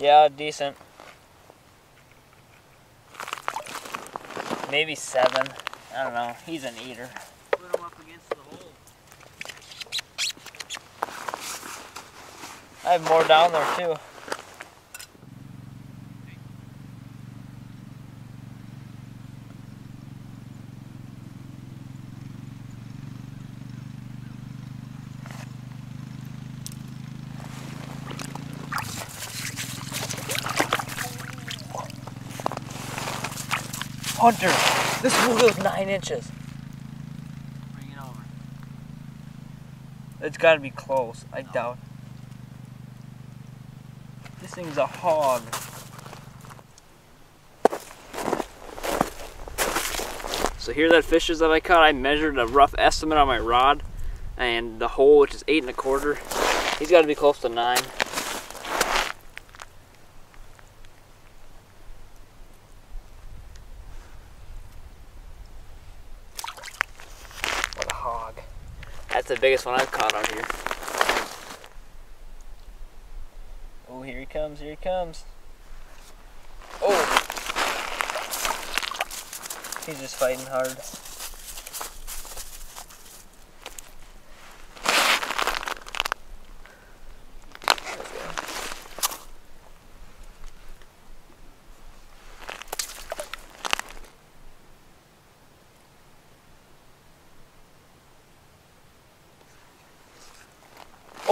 Yeah, decent. Maybe seven. I don't know. He's an eater. Put him up against the hole. I have more down there too. Hunter, this bluegill's nine inches. Bring it over. It's got to be close. I doubt. This thing's a hog. So here that fish is that I caught. I measured a rough estimate on my rod, and the hole, which is eight and a quarter, he's got to be close to nine. What a hog! That's the biggest one I've caught out here. Oh, here he comes, here he comes. Oh! He's just fighting hard.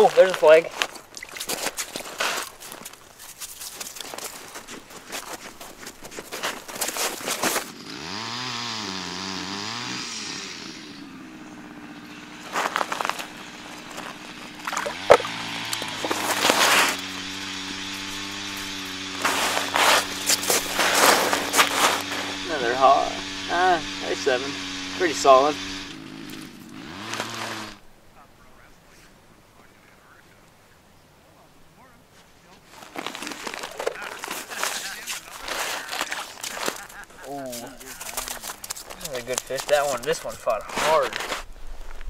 Oh, there's a flag. Another hog. Ah, there's seven. Pretty solid. Ooh. Another good fish. That one, this one fought hard.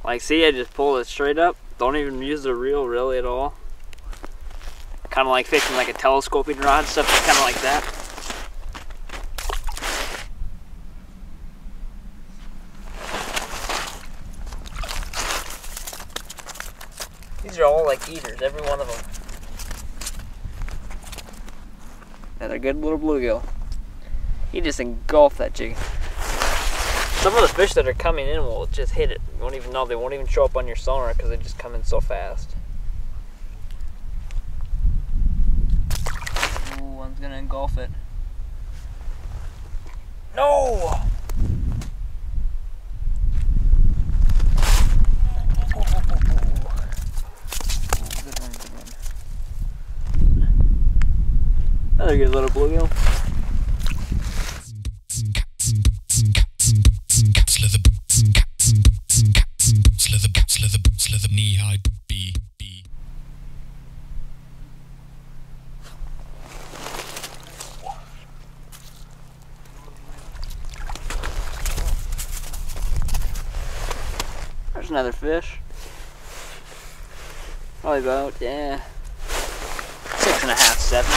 Like, see, I just pulled it straight up. Don't even use the reel really at all. Kind of like fishing like a telescoping rod, stuff kind of like that. These are all like eaters, every one of them. Another good little bluegill. He just engulfed that jig. Some of the fish that are coming in will just hit it. You won't even know. They won't even show up on your sonar because they just come in so fast. Ooh, one's gonna engulf it. No! Good one, good one. Another good little bluegill. Knee high boot bee bee. There's another fish. Probably about, yeah, six and a half, seven.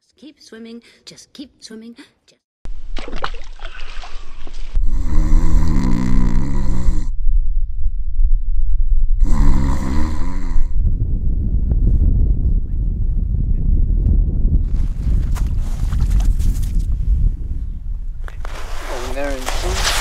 Just keep swimming, just keep swimming. Just Thank you.